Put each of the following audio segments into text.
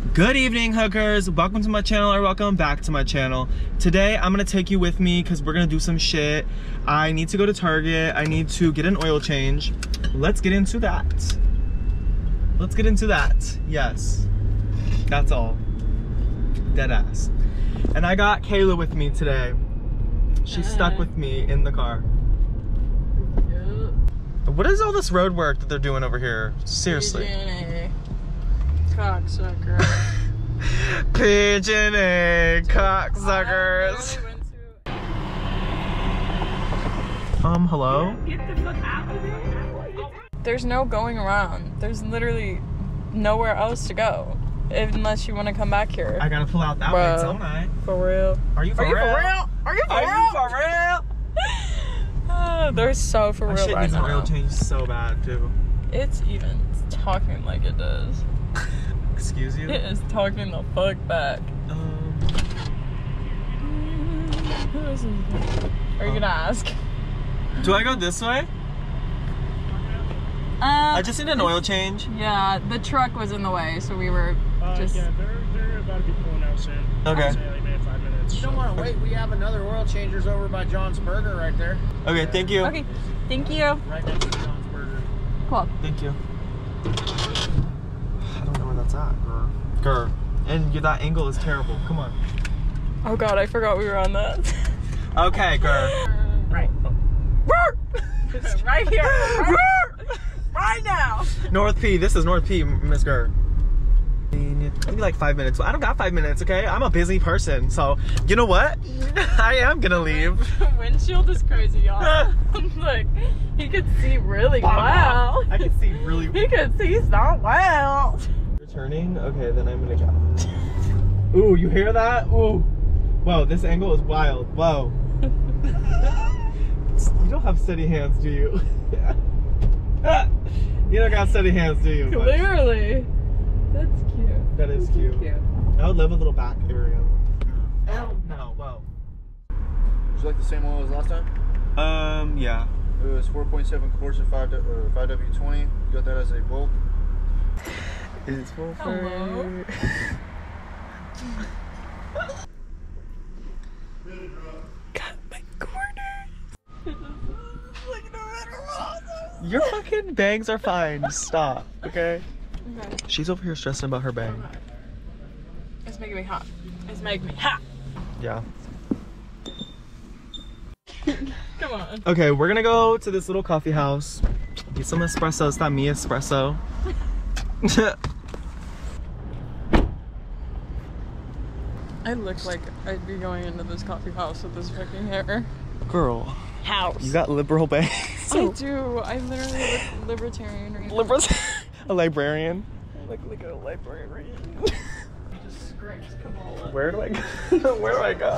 Good evening, hookers. Welcome to my channel or welcome back to my channel. Today, I'm gonna take you with me because we're gonna do some shit. I need to go to Target. I need to get an oil change. Let's get into that. Let's get into that. Yes. That's all. Dead ass. And I got Kayla with me today. She's stuck with me in the car. What is all this road work that they're doing over here? Seriously. Cocksucker. Pigeon egg cocksuckers. Um, hello? There's no going around. There's literally nowhere else to go. Unless you want to come back here. I gotta pull out that Bruh. way, don't I? For real. Are you for Are you real? for real? Are you for Are real? you for real? Ah, they're so for My real shit right needs an now. oil change so bad, too. It's even talking like it does. Excuse you? It is talking the fuck back. Um, Who is this? Are you gonna ask? do I go this way? Um, I just need an oil change. Yeah, the truck was in the way, so we were Uh, just. yeah, they're they're about to be pulling out soon. Okay. Say like maybe five minutes. You don't want to wait. We have another oil changers over by John's Burger right there. Okay, thank you. Okay, thank you. Right next to John's Burger. Cool. Thank you. I don't know where that's at, girl. Girl. And you, that angle is terrible. Come on. Oh god, I forgot we were on that. Okay, girl. Right. right here. Right, right now. North P. This is North P, Miss Gurr. Maybe like five minutes. I don't got five minutes, okay? I'm a busy person, so you know what? I am gonna leave. The windshield is crazy, y'all. Look, he could see really well. I can see really. well. He could see so well. You're turning? Okay, then I'm gonna go. Ooh, you hear that? Ooh. Whoa, this angle is wild. Whoa. you don't have steady hands, do you? you don't got steady hands, do you? But Clearly. That's cute. That is cute. Cute. I would love a little back area. Hell no, whoa. Would you like the same oil as last time? Um, yeah. It was 4.7 quarts of 5 or 5W20. You got that as a bulk. It's full Hello? Got my corner. Your fucking bangs are fine. Stop, okay? Okay. She's over here stressing about her bang. It's making me hot. It's making me hot. Yeah. Come on. Okay, we're gonna go to this little coffee house. Get some espresso. It's not me espresso. I look like I'd be going into this coffee house with this fucking hair. Girl, House. you got liberal bangs. I do. I literally look libertarian right now. Liberal. a librarian. Like, like a librarian. Where do I go? Where do I go?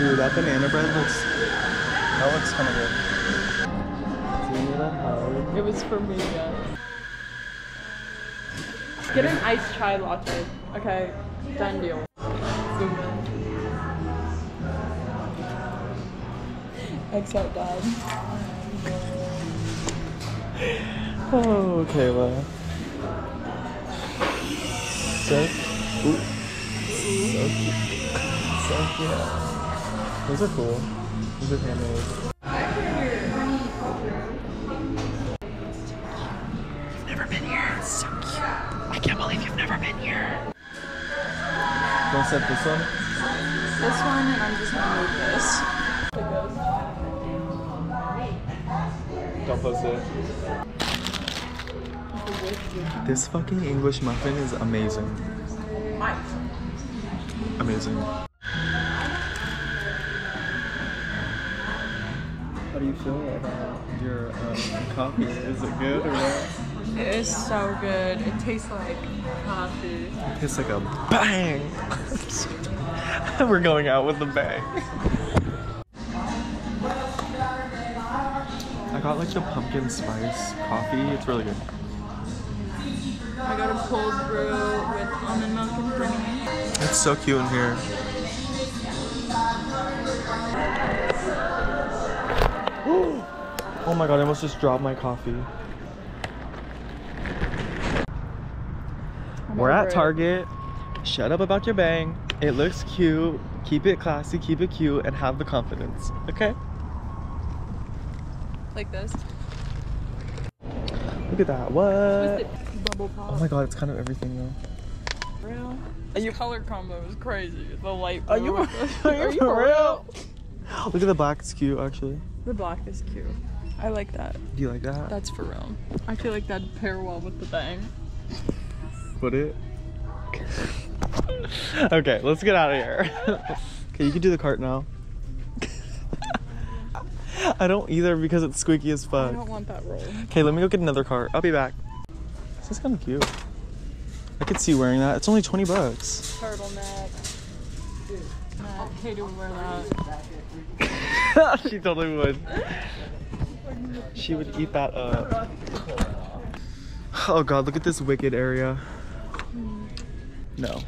Ooh, that banana bread looks. That looks kind of good. It was for me. Get an iced chai latte. Okay, done deal. Except dad. Oh, Kayla. So, ooh, so cute. So cute. Those are cool. These are handmade. Set this one? This one, and I'm just gonna move this. Don't post it. This fucking English muffin is amazing. Amazing. How do you feel about your um, coffee? Is it good or what? It is so good. It tastes like coffee. It's like a bang. We're going out with a bang. I got like the pumpkin spice coffee. It's really good. I got a cold brew with almond milk and honey. It's so cute in here. Oh my god, I almost just dropped my coffee. We're at it. Target. Shut up about your bang. It looks cute. Keep it classy, keep it cute, and have the confidence. Okay? Like this. Look at that. What? Oh my god, it's kind of everything though. real? This color combo is crazy. The light Are you, with the- are you for real? Look at the black, it's cute actually. The black is cute. I like that. Do you like that? That's for real. I feel like that'd pair well with the bang. Put it. okay, let's get out of here. okay, you can do the cart now. I don't either because it's squeaky as I fuck. don't want that roll. Okay, let me go get another cart. I'll be back. This is kind of cute. I could see wearing that. It's only 20 bucks. Turtleneck. Nah, Katie would wear that. she totally would. She would eat that up. Oh god, look at this wicked area. No.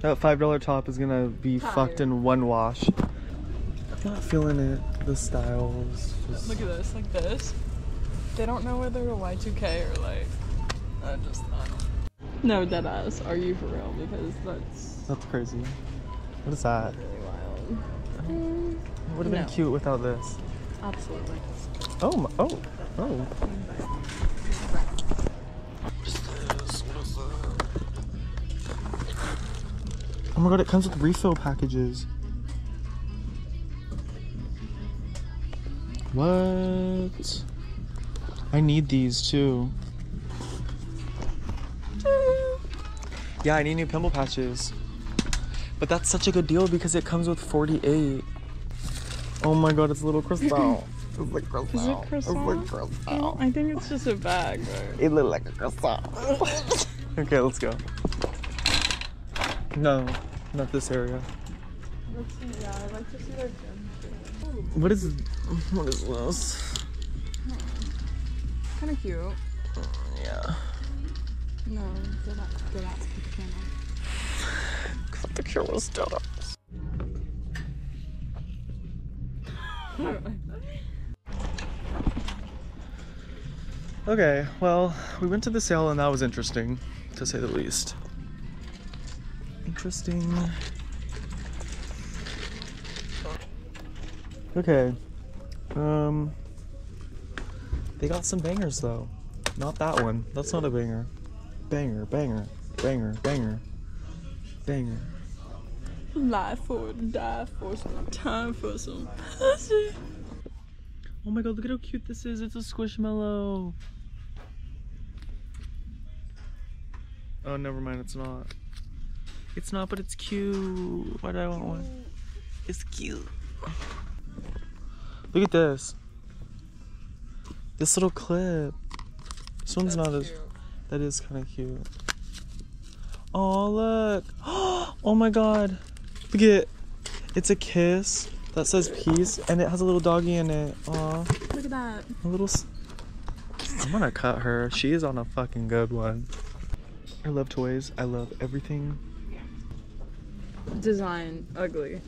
That $5 top is gonna be fucked in one wash. I'm not feeling it. The styles. Just... Look at this, like this. They don't know whether to Y2K or like. I just thought. No, dead ass. Are you for real? Because that's That's crazy. What is that? really wild. It would have been No. cute without this. Absolutely. Oh, my, oh, oh. Oh my god, it comes with refill packages. What? I need these too. Yeah, I need new pimple patches. But that's such a good deal because it comes with 48. Oh my god, it's a little crystal. It's like crystal. Is it croissant? It's like Oh, crystal. I think it's just a bag. It looked like a croissant. okay, let's go. No, not this area. Let's see. Yeah, I'd like to see their gym. What is what is this? Kind of cute. Yeah. No, ass. Dead ass. Put the camera. The camera's up. Okay, well, we went to the sale and that was interesting, to say the least. Interesting. Okay. Um They got some bangers though. Not that one. That's not a banger. Banger, banger, banger, banger. Banger. Life for die for some time for some pussy. Oh my god, look at how cute this is. It's a squishmallow. Oh, never mind, it's not. It's not, but it's cute. Why do I want one? It's cute. Look at this. This little clip. This one's not as. That is kind of cute. Oh, look. Oh my god. Look at it. It's a kiss that says peace and it has a little doggy in it. Aw. Look at that. A little. I'm gonna cut her. She is on a fucking good one. I love toys. I love everything. Design ugly.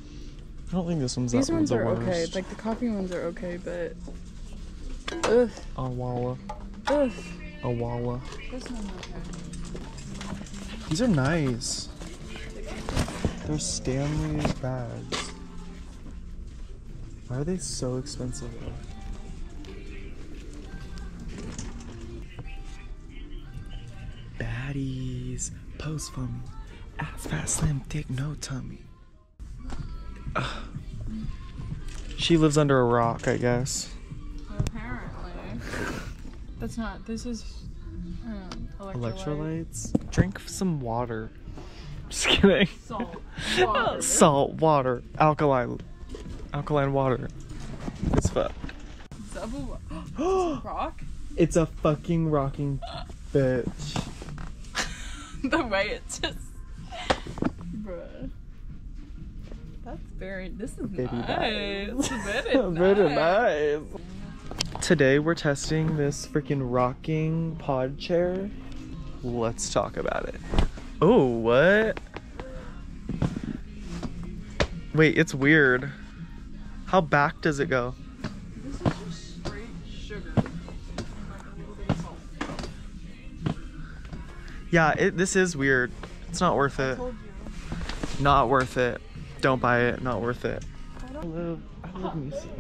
I don't think this one's These that ones are the okay. worst. Like the coffee ones are okay, but ugh, Owala. ugh. Owala. This one's okay. These are nice. They're Stanley's bags. Why are they so expensive though? Baddies. Post for me. Ass fast, slim, thick, no tummy. Ugh. She lives under a rock, I guess. Apparently, that's not. This is um, electrolyte. Electrolytes. Drink some water. Just kidding. Salt. Water. Salt, water, alkaline, alkaline water. It's fuck. Rock. It's a fucking rocking bitch. the way it just. Bruh. That's very. This is Very nice. nice. Very, Very nice. nice. Today we're testing this freaking rocking pod chair. Let's talk about it. Oh, what? Wait, it's weird. How back does it go? This is just straight sugar. Like a little bit of salt. Yeah, it, this is weird. It's not worth it. Not worth it. Don't buy it. Not worth it. I love, I love me some.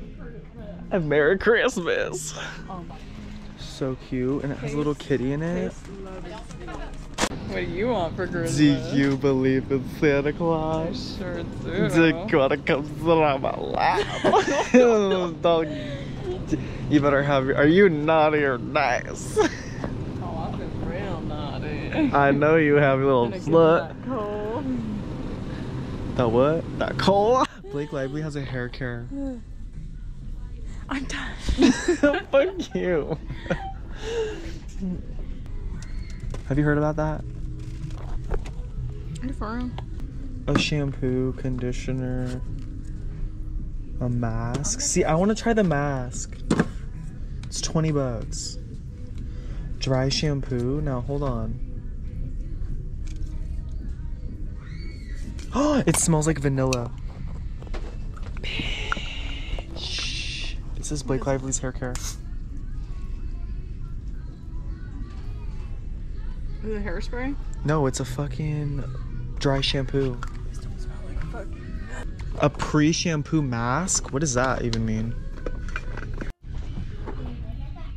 A Merry Christmas. So cute, and it has a little kitty in it. What do you want for Christmas? Do you believe in Santa Claus? Sure The do. gotta come on my lap. You better have your. Are you naughty or nice? Oh, I've been real naughty. I know you have a little slut. That what? That Cole? Blake Lively has a hair care. I'm done. Fuck you. Have you heard about that? Are you for real? A shampoo, conditioner, a mask. See, I want to try the mask. It's 20 bucks. Dry shampoo. Now, hold on. Oh, it smells like vanilla. Bitch. This is Blake Lively's hair care. Is it hairspray? No, it's a fucking dry shampoo. A pre-shampoo mask? What does that even mean?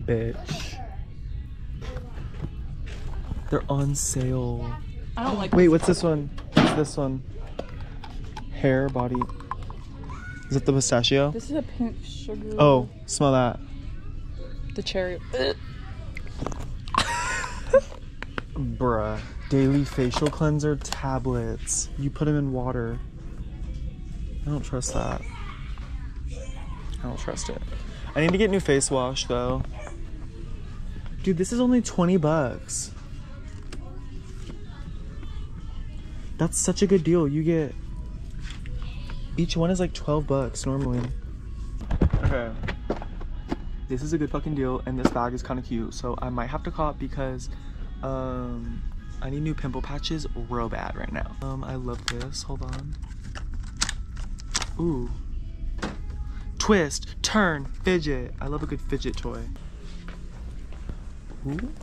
Bitch. They're on sale. I don't like Wait, what's this one? What's this one? Hair, body. Is it the pistachio? This is a pink sugar. Oh, smell that. The cherry. Bruh. Daily facial cleanser tablets. You put them in water. I don't trust that. I don't trust it. I need to get new face wash though. Dude, this is only 20 bucks. That's such a good deal. You get each one is like 12 bucks normally. Okay. This is a good fucking deal and this bag is kind of cute. So I might have to cop because um I need new pimple patches real bad right now. Um I love this. Hold on. Ooh. Twist, turn, fidget. I love a good fidget toy. Ooh.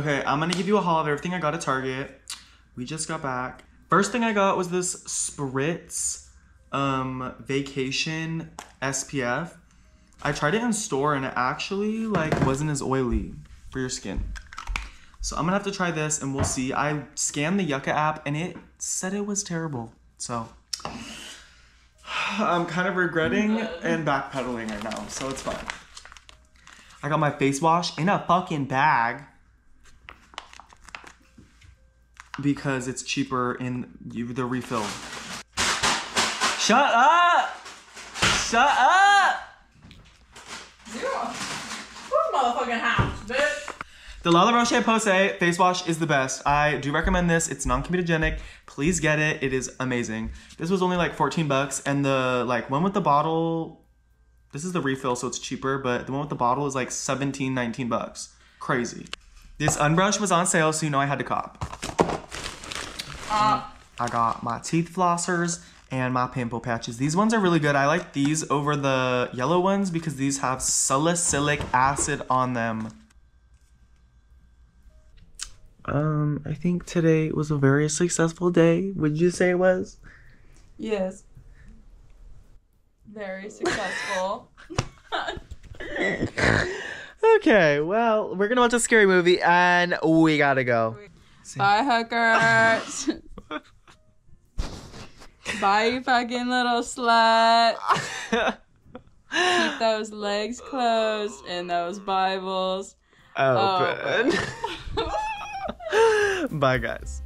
Okay, I'm gonna give you a haul of everything I got at Target. We just got back. First thing I got was this Spritz um, Vacation SPF. I tried it in store and it actually like wasn't as oily for your skin. So I'm gonna have to try this and we'll see. I scanned the Yuka app and it said it was terrible. So I'm kind of regretting and backpedaling right now, so it's fine. I got my face wash in a fucking bag because it's cheaper in you- the refill. Shut up! Shut up! Zero. Who's motherfucking house, bitch? The La La Roche Posay face wash is the best. I do recommend this. It's non-comedogenic. Please get it. It is amazing. This was only like 14 bucks and the like one with the bottle this is the refill so it's cheaper, but the one with the bottle is like 17, 19 bucks. Crazy. This unbrush was on sale, so you know I had to cop. I got my teeth flossers and my pimple patches. These ones are really good. I like these over the yellow ones because these have salicylic acid on them. Um, I think today was a very successful day. Would you say it was? Yes. Very successful. Okay, well, we're gonna watch a scary movie and we gotta go. Bye, hookers. Bye, you fucking little slut. Keep those legs closed and those Bibles. Open. Bye, guys.